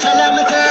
salam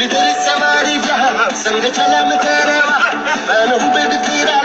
चली फिर सवारी जहाँ संग चलम तेरे मैं हूँ बेटी तेरा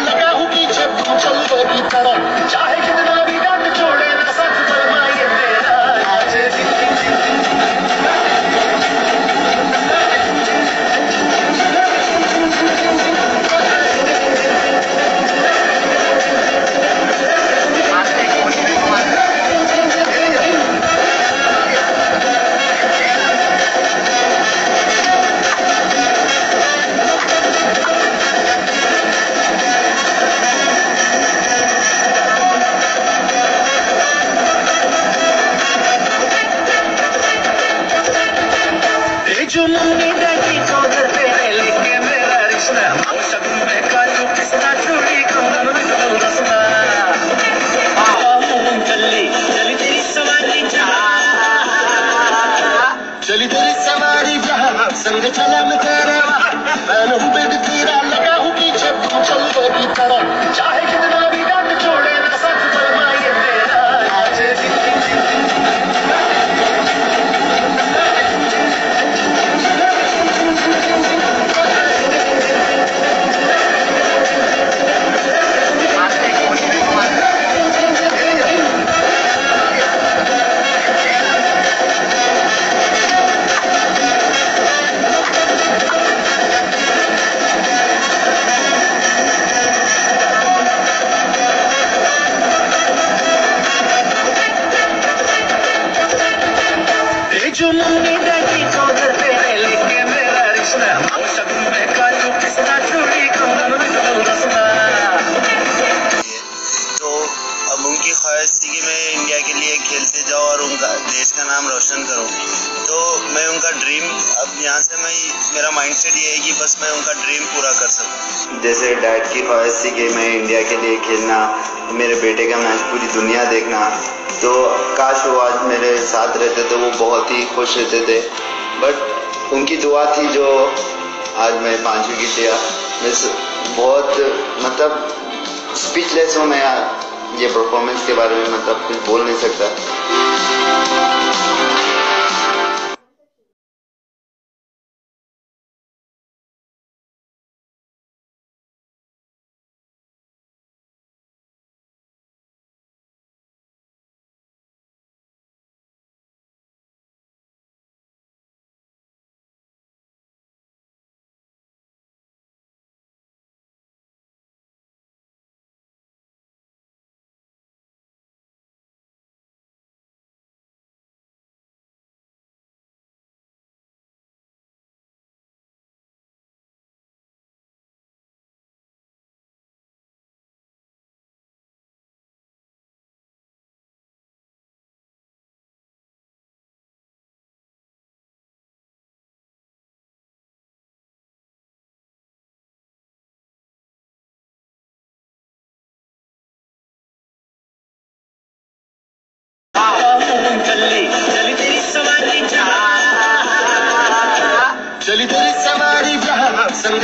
ड्रीम अब यहाँ से मैं मेरा माइंडसेट ये है कि बस मैं उनका ड्रीम पूरा कर सकूँ। जैसे डैड की ख्वाहिश थी कि मैं इंडिया के लिए खेलना, मेरे बेटे का मैच पूरी दुनिया देखना तो काश वो आज मेरे साथ रहते तो वो बहुत ही खुश रहते थे। बट उनकी दुआ थी जो आज मैं पाँच विकेट लिया मैं बहुत मतलब स्पीचलेस हूँ मैं ये परफॉर्मेंस के बारे में मतलब कुछ बोल नहीं सकता।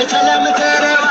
ሰላም ተረባ